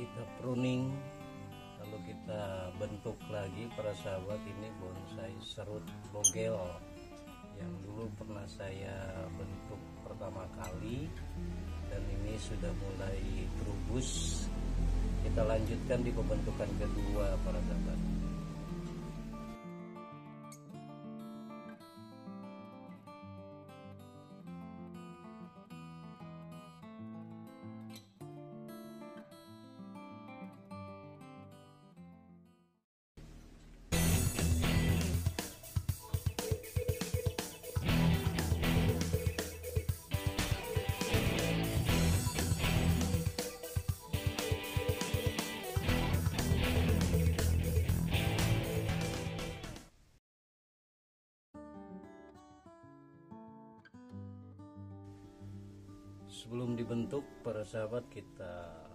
kita pruning lalu kita bentuk lagi para sahabat ini bonsai serut bogel. Yang dulu pernah saya bentuk pertama kali dan ini sudah mulai terubus. Kita lanjutkan di pembentukan kedua para sahabat sebelum dibentuk para sahabat kita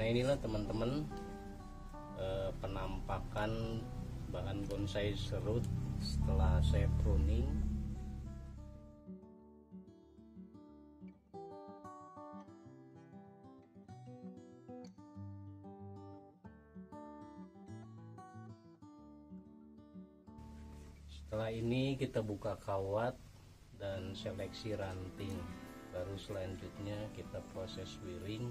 nah inilah teman-teman eh, penampakan bahan bonsai serut setelah saya pruning. Setelah ini kita buka kawat dan seleksi ranting. Baru selanjutnya kita proses wiring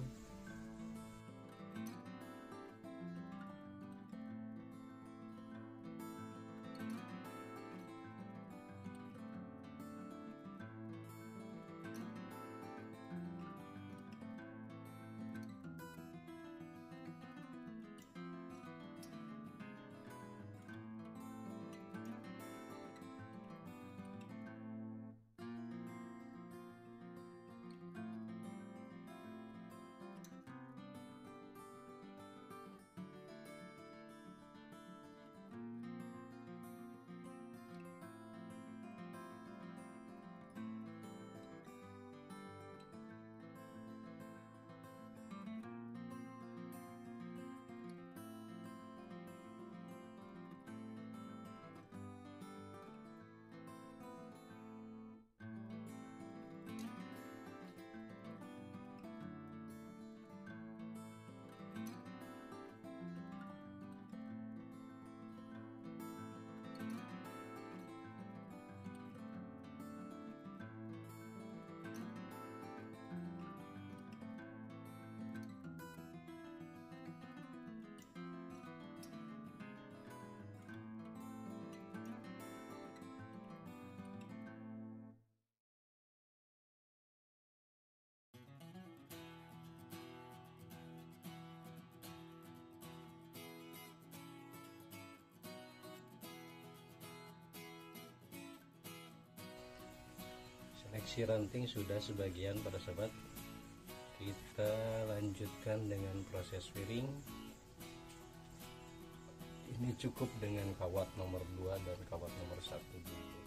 seleksi ranting sudah sebagian pada sahabat. Kita lanjutkan dengan proses wiring ini cukup dengan kawat nomor 2 dan kawat nomor 1 dulu.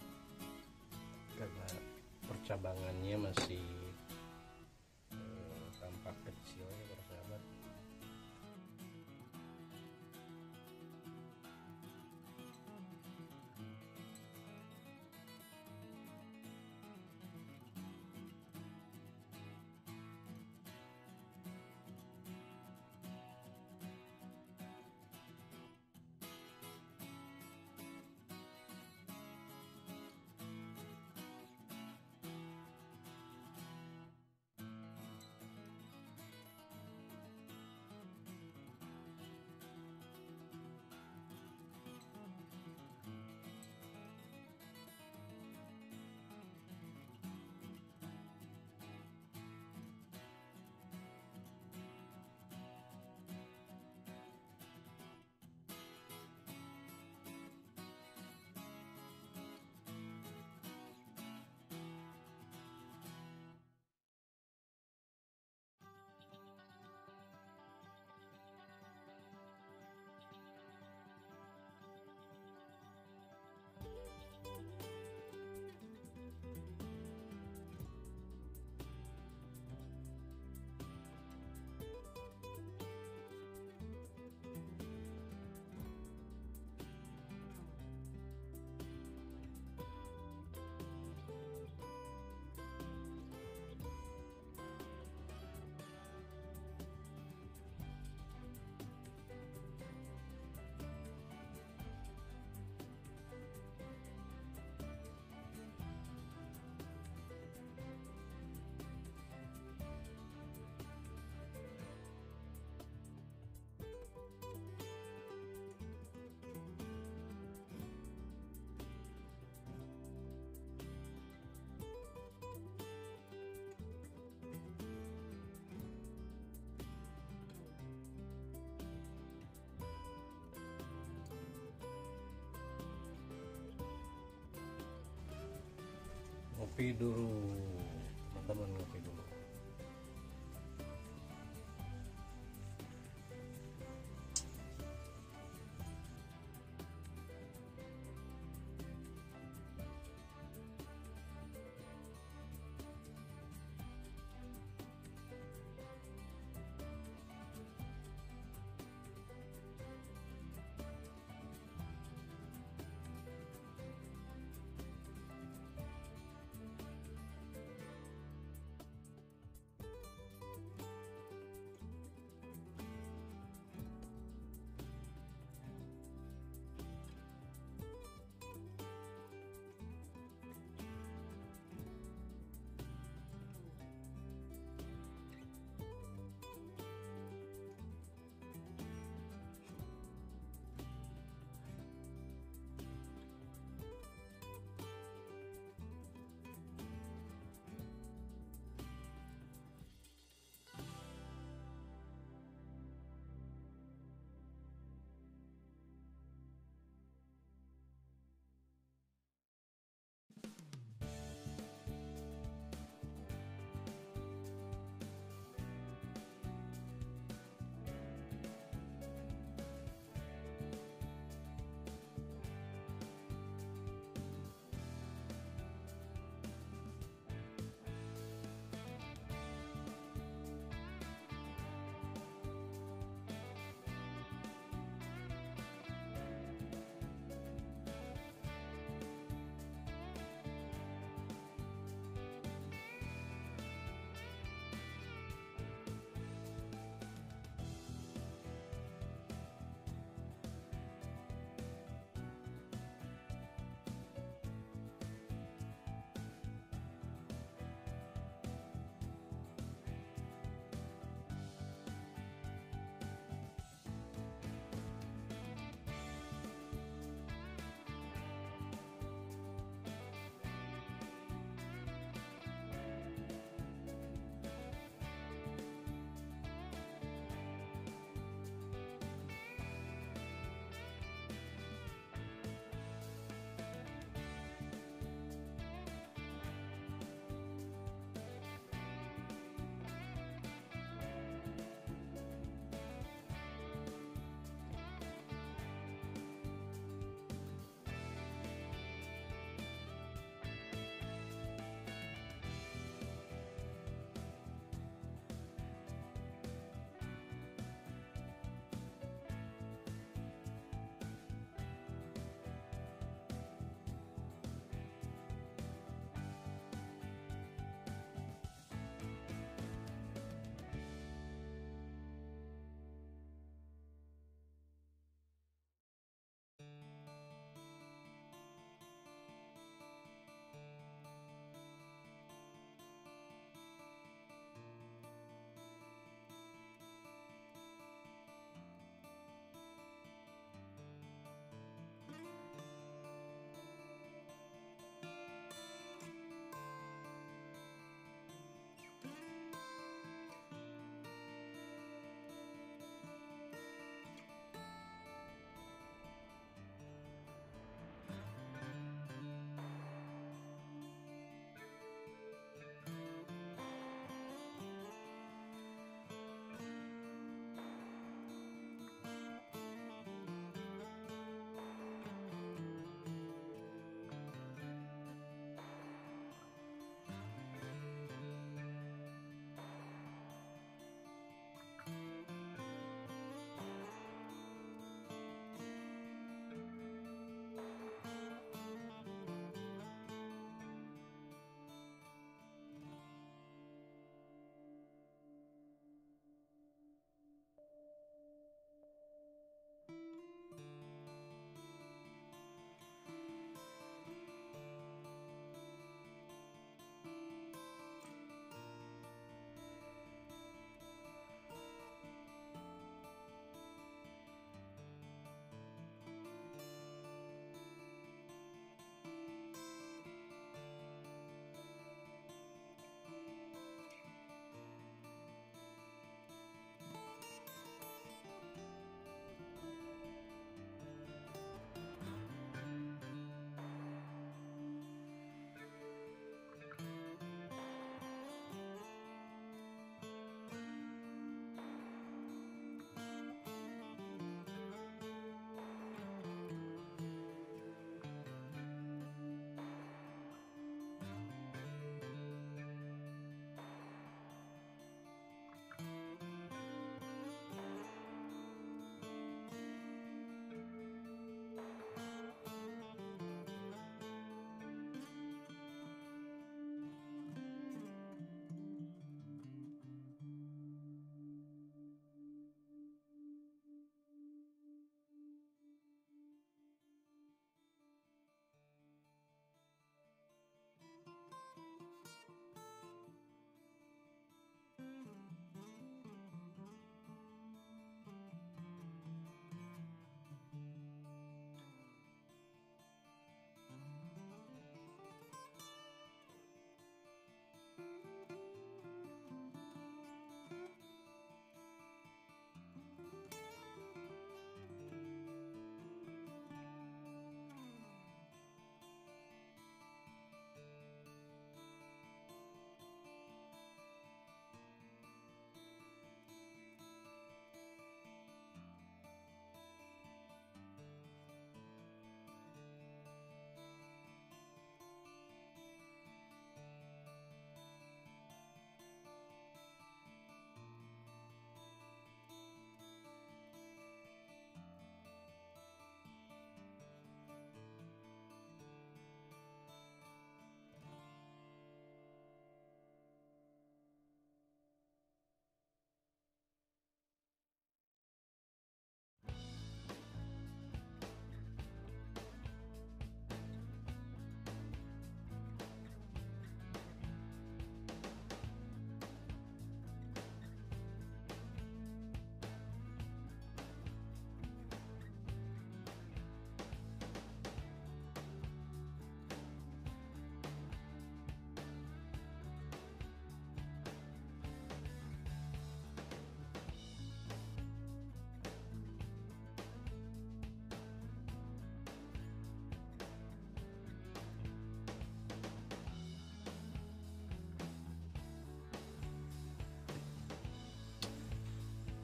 Karena percabangannya masih ngopi dulu teman-teman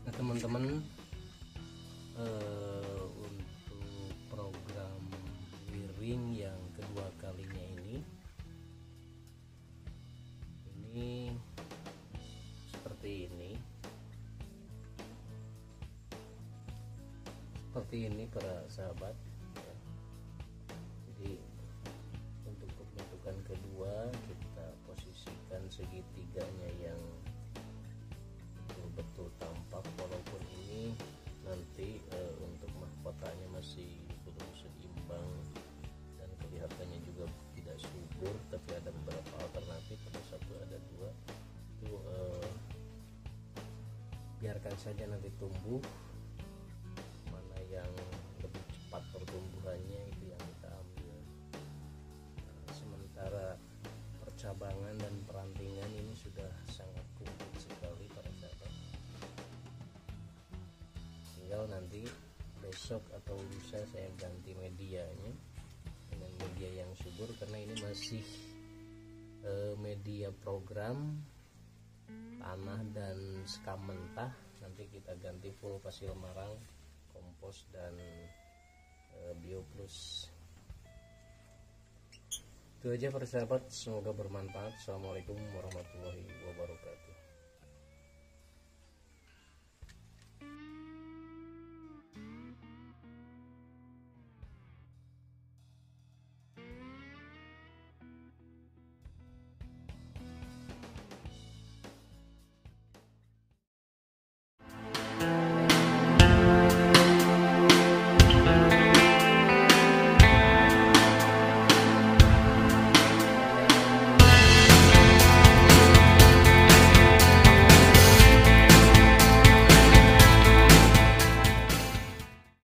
dulu teman-teman uh, untuk program wiring yang kedua kalinya ini ini seperti ini seperti ini para sahabat ya. jadi untuk pembentukan kedua kita posisikan segitiganya biarkan saja nanti tumbuh. Mana yang lebih cepat pertumbuhannya itu yang kita ambil. Nah, sementara percabangan dan perantingan ini sudah sangat kumpul sekali para sahabat. Tinggal nanti besok atau lusa saya ganti medianya dengan media yang subur karena ini masih eh, media program tanah dan skam mentah nanti kita ganti full pasir marang kompos dan e, bio plus itu aja persahabat semoga bermanfaat. Assalamualaikum warahmatullahi wabarakatuh